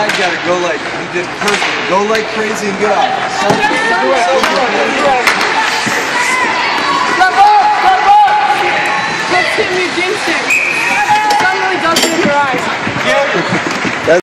bag, gotta go like, you did perfect. Go like crazy and get out. Start, start, start,